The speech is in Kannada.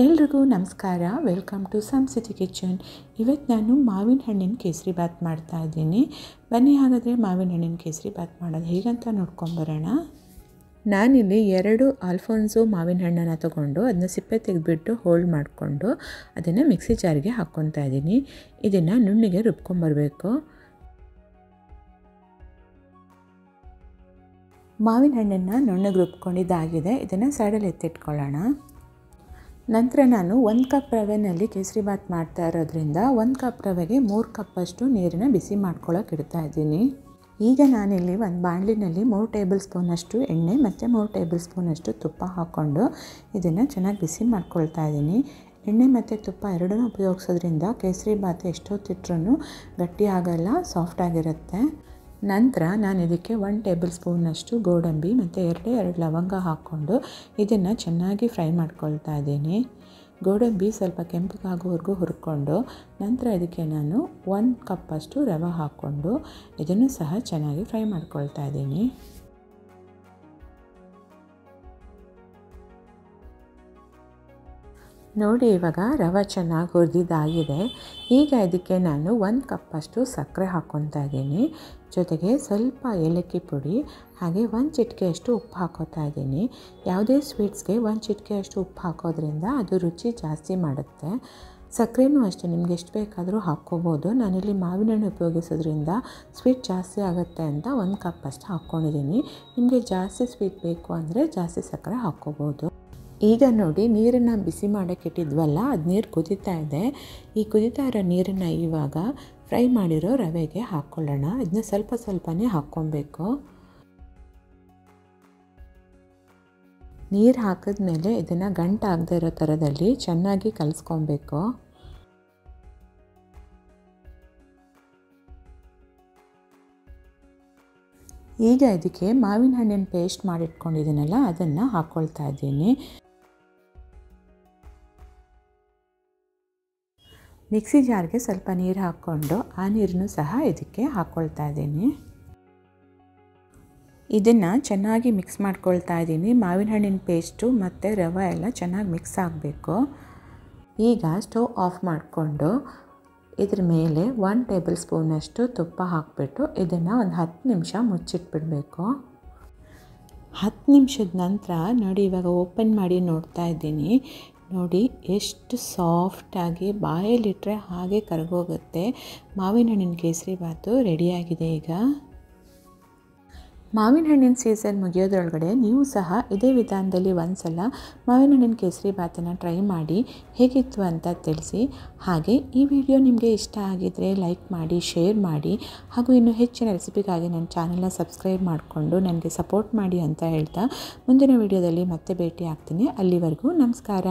ಎಲ್ರಿಗೂ ನಮಸ್ಕಾರ. Welcome to some city kitchen ಇವತ್ತು ನಾನು ಮಾವಿನ ಹಣ್ಣಿನ ಕೇಸರಿ ಬಾತ್ ಮಾಡ್ತಾ ಇದ್ದೀನಿ. ಬನ್ನಿ ಹಾಗಾದರೆ ಮಾವಿನ ಹಣ್ಣಿನ ಕೇಸರಿ ಬಾತ್ ಮಾಡೋದು ಹೇಗಂತ ನೋಡ್ಕೊಂಬರೋಣ ನಾನಿಲ್ಲಿ ಎರಡು ಆಲ್ಫೋನ್ಸು ಮಾವಿನ ಹಣ್ಣನ್ನು ತಗೊಂಡು ಅದನ್ನ ಸಿಪ್ಪೆ ತೆಗೆದುಬಿಟ್ಟು ಹೋಲ್ಡ್ ಮಾಡಿಕೊಂಡು ಅದನ್ನು ಮಿಕ್ಸಿ ಜಾರಿಗೆ ಹಾಕ್ಕೊತಾ ಇದ್ದೀನಿ. ಇದನ್ನು ನುಣ್ಣಿಗೆ ರುಬ್ಕೊಂಬರಬೇಕು ಮಾವಿನ ಹಣ್ಣನ್ನು ನುಣ್ಣಗೆ ರುಬ್ಕೊಂಡಿದ್ದಾಗಿದೆ. ಇದನ್ನು ಸೈಡಲ್ಲಿ ಎತ್ತಿಟ್ಕೊಳ್ಳೋಣ. ನಂತರ ನಾನು ಒಂದು ಕಪ್ ರವೆನಲ್ಲಿ ಕೇಸರಿ ಬಾತ್ ಮಾಡ್ತಾ ಇರೋದ್ರಿಂದ ಒಂದು ಕಪ್ ರವೆಗೆ ಮೂರು ಕಪ್ಪಷ್ಟು ನೀರನ್ನ ಬಿಸಿ ಮಾಡ್ಕೊಳ್ಳೋಕೆ ಇಡ್ತಾ ಇದ್ದೀನಿ. ಈಗ ನಾನಿಲ್ಲಿ ಒಂದು ಬಾಣಲಿನಲ್ಲಿ ಮೂರು ಟೇಬಲ್ ಸ್ಪೂನಷ್ಟು ಎಣ್ಣೆ ಮತ್ತು ಮೂರು ಟೇಬಲ್ ಸ್ಪೂನಷ್ಟು ತುಪ್ಪ ಹಾಕ್ಕೊಂಡು ಇದನ್ನು ಚೆನ್ನಾಗಿ ಬಿಸಿ ಮಾಡ್ಕೊಳ್ತಾ ಇದ್ದೀನಿ. ಎಣ್ಣೆ ಮತ್ತು ತುಪ್ಪ ಎರಡನ್ನೂ ಉಪಯೋಗಿಸೋದ್ರಿಂದ ಕೇಸರಿ ಬಾತ್ ಎಷ್ಟೊತ್ತಿಟ್ರೂ ಗಟ್ಟಿ ಆಗಲ್ಲ ಸಾಫ್ಟಾಗಿರುತ್ತೆ ನಂತರ ನಾನು ಇದಕ್ಕೆ ಒನ್ ಟೇಬಲ್ ಸ್ಪೂನಷ್ಟು ಗೋಡಂಬಿ ಮತ್ತು ಎರಡೇ ಎರಡು ಲವಂಗ ಹಾಕ್ಕೊಂಡು ಇದನ್ನು ಚೆನ್ನಾಗಿ ಫ್ರೈ ಮಾಡ್ಕೊಳ್ತಾ ಇದ್ದೀನಿ. ಗೋಡಂಬಿ ಸ್ವಲ್ಪ ಕೆಂಪಗಾಗೋವರೆಗೂ ಹುರ್ಕೊಂಡು ನಂತರ ಇದಕ್ಕೆ ನಾನು ಒಂದು ಕಪ್ಪಷ್ಟು ರವೆ ಹಾಕ್ಕೊಂಡು ಇದನ್ನು ಸಹ ಚೆನ್ನಾಗಿ ಫ್ರೈ ಮಾಡ್ಕೊಳ್ತಾ ಇದ್ದೀನಿ. ನೋಡಿ, ಇವಾಗ ರವೆ ಚೆನ್ನಾಗಿ ಹುರಿದಿದ್ದಾಗಿದೆ ಈಗ ಇದಕ್ಕೆ ನಾನು ಒಂದು ಕಪ್ಪಷ್ಟು ಸಕ್ಕರೆ ಹಾಕ್ಕೊತಾ ಇದ್ದೀನಿ. ಜೊತೆಗೆ ಸ್ವಲ್ಪ ಏಲಕ್ಕಿ ಪುಡಿ, ಹಾಗೆ ಒಂದು ಚಿಟಿಕೆಯಷ್ಟು ಉಪ್ಪು ಹಾಕೋತಾ ಇದ್ದೀನಿ. ಯಾವುದೇ ಸ್ವೀಟ್ಸ್ಗೆ ಒಂದು ಚಿಟಿಕೆಯಷ್ಟು ಉಪ್ಪು ಹಾಕೋದ್ರಿಂದ ಅದು ರುಚಿ ಜಾಸ್ತಿ ಮಾಡುತ್ತೆ. ಸಕ್ಕರೆನೂ ಅಷ್ಟೇ, ನಿಮ್ಗೆ ಎಷ್ಟು ಬೇಕಾದರೂ ಹಾಕ್ಕೋಬೋದು. ನಾನಿಲ್ಲಿ ಮಾವಿನ ಹಣ್ಣು ಉಪಯೋಗಿಸೋದ್ರಿಂದ ಸ್ವೀಟ್ ಜಾಸ್ತಿ ಆಗುತ್ತೆ ಅಂತ ಒಂದು ಕಪ್ ಅಷ್ಟು ಹಾಕ್ಕೊಂಡಿದ್ದೀನಿ. ನಿಮಗೆ ಜಾಸ್ತಿ ಸ್ವೀಟ್ ಬೇಕು ಅಂದರೆ ಜಾಸ್ತಿ ಸಕ್ಕರೆ ಹಾಕ್ಕೋಬೋದು. ಈಗ ನೋಡಿ ನೀರನ್ನು ಬಿಸಿ ಮಾಡೋಕ್ಕೆ ಇಟ್ಟಿದ್ವಲ್ಲ ಅದು ನೀರು ಕುದೀತಾ ಇದೆ. ಈ ಕುದಿತಾ ಇರೋ ನೀರನ್ನು ಇವಾಗ ಫ್ರೈ ಮಾಡಿರೋ ರವೆಗೆ ಹಾಕ್ಕೊಳ್ಳೋಣ ಇದನ್ನ ಸ್ವಲ್ಪ ಸ್ವಲ್ಪನೇ ಹಾಕ್ಕೊಬೇಕು. ನೀರು ಹಾಕಿದ್ಮೇಲೆ ಇದನ್ನು ಗಂಟಾಗದೇ ಇರೋ ಥರದಲ್ಲಿ ಚೆನ್ನಾಗಿ ಕಲಿಸ್ಕೊಬೇಕು. ಈಗ ಇದಕ್ಕೆ ಮಾವಿನ ಹಣ್ಣಿನ ಪೇಸ್ಟ್ ಮಾಡಿಟ್ಕೊಂಡಿದ್ದೀನಲ್ಲ, ಅದನ್ನು ಹಾಕ್ಕೊಳ್ತಾ ಇದ್ದೀನಿ. ಮಿಕ್ಸಿ ಜಾರ್ಗೆ ಸ್ವಲ್ಪ ನೀರು ಹಾಕ್ಕೊಂಡು ಆ ನೀರನ್ನು ಸಹ ಇದಕ್ಕೆ ಹಾಕ್ಕೊಳ್ತಾ ಇದ್ದೀನಿ. ಇದನ್ನು ಚೆನ್ನಾಗಿ ಮಿಕ್ಸ್ ಮಾಡ್ಕೊಳ್ತಾ ಇದ್ದೀನಿ. ಮಾವಿನ ಹಣ್ಣಿನ ಪೇಸ್ಟು ಮತ್ತು ರವೆ ಎಲ್ಲ ಚೆನ್ನಾಗಿ ಮಿಕ್ಸ್ ಆಗಬೇಕು. ಈಗ ಸ್ಟವ್ ಆಫ್ ಮಾಡಿಕೊಂಡು ಇದ್ರ ಮೇಲೆ ಒನ್ ಟೇಬಲ್ ಸ್ಪೂನಷ್ಟು ತುಪ್ಪ ಹಾಕಿಬಿಟ್ಟು ಇದನ್ನು ಒಂದು ಹತ್ತು ನಿಮಿಷ ಮುಚ್ಚಿಟ್ಬಿಡಬೇಕು. ಹತ್ತು ನಿಮಿಷದ ನಂತರ ನೋಡಿ, ಇವಾಗ ಓಪನ್ ಮಾಡಿ ನೋಡ್ತಾ ಇದ್ದೀನಿ. ನೋಡಿ ಎಷ್ಟು ಸಾಫ್ಟಾಗಿ ಬಾಯಲ್ಲಿಟ್ಟರೆ ಹಾಗೆ ಕರಗೋಗುತ್ತೆ. ಮಾವಿನ ಹಣ್ಣಿನ ಕೇಸರಿ ಬಾತು ರೆಡಿಯಾಗಿದೆ ಈಗ. ಮಾವಿನ ಹಣ್ಣಿನ ಸೀಸನ್ ಮುಗಿಯೋದ್ರೊಳಗಡೆ ನೀವು ಸಹ ಇದೇ ವಿಧಾನದಲ್ಲಿ ಒಂದು ಸಲ ಮಾವಿನ ಹಣ್ಣಿನ ಕೇಸರಿ ಬಾತನ್ನು ಟ್ರೈ ಮಾಡಿ ಹೇಗಿತ್ತು ಅಂತ ತಿಳಿಸಿ. ಹಾಗೆ ಈ ವಿಡಿಯೋ ನಿಮಗೆ ಇಷ್ಟ ಆಗಿದ್ದರೆ ಲೈಕ್ ಮಾಡಿ ಶೇರ್ ಮಾಡಿ, ಹಾಗೂ ಇನ್ನೂ ಹೆಚ್ಚಿನ ರೆಸಿಪಿಗಾಗಿ ನನ್ನ ಚಾನಲ್ನ ಸಬ್ಸ್ಕ್ರೈಬ್ ಮಾಡಿಕೊಂಡು ನನಗೆ ಸಪೋರ್ಟ್ ಮಾಡಿ ಅಂತ ಹೇಳ್ತಾ ಮುಂದಿನ ವಿಡಿಯೋದಲ್ಲಿ ಮತ್ತೆ ಭೇಟಿ ಆಗ್ತೀನಿ ಅಲ್ಲಿವರೆಗೂ ನಮಸ್ಕಾರ.